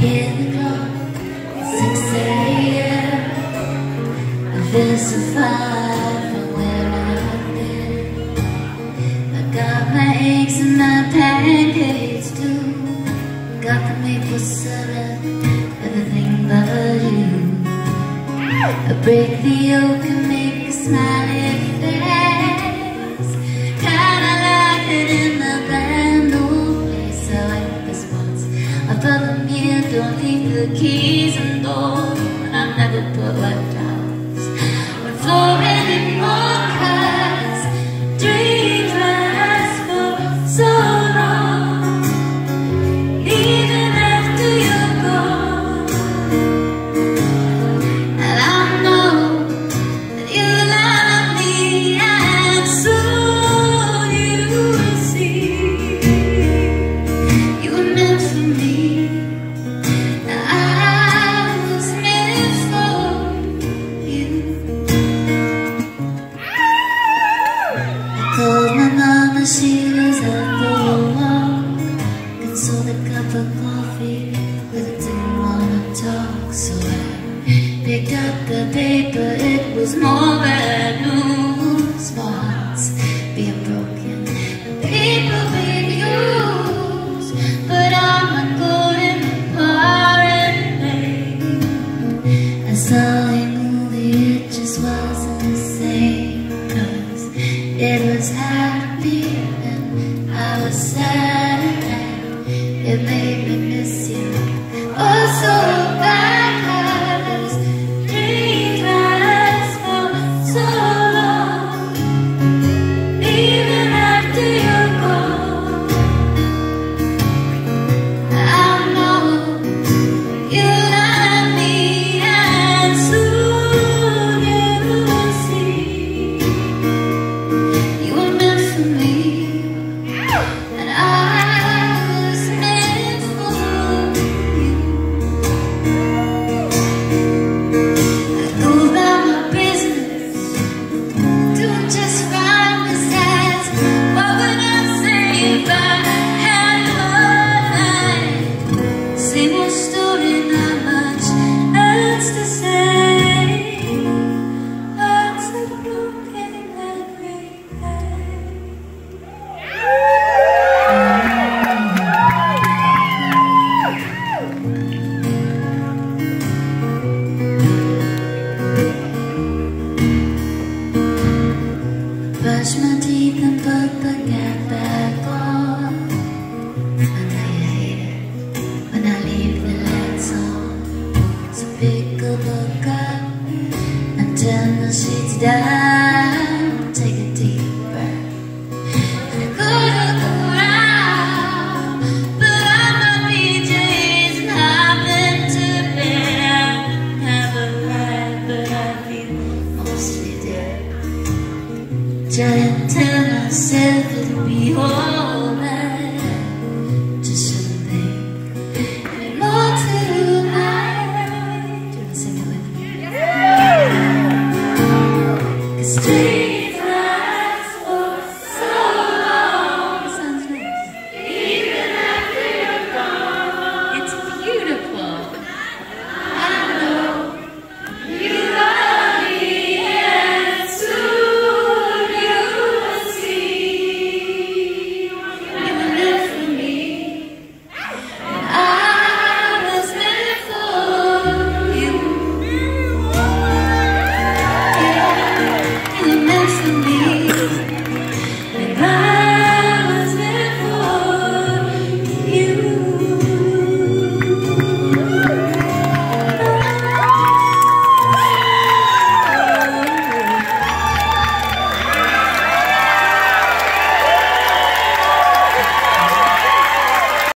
hear the clock, 6 a.m. I feel so far from where I've been. I got my eggs and my pancakes too. Got the maple syrup, everything but you. I break the yolk and make a smiley face. Kinda like it in the brand new place. I like the spots. I put don't leave the keys and door. And I never put white flowers on floor anymore. Cause dreams last for so It was more bad news, more being broken, people being used. But I'm not going pouring rain. I saw a movie, it just wasn't the same. Cause it was happy and I was sad. and It made me miss you. Oh, so stood in much, else the same. the sheets down, take a deep breath. and I could look around, but all my PJs and I've been to bed. I have a arrived, but I feel mostly dead. Try to tell myself it'll be all.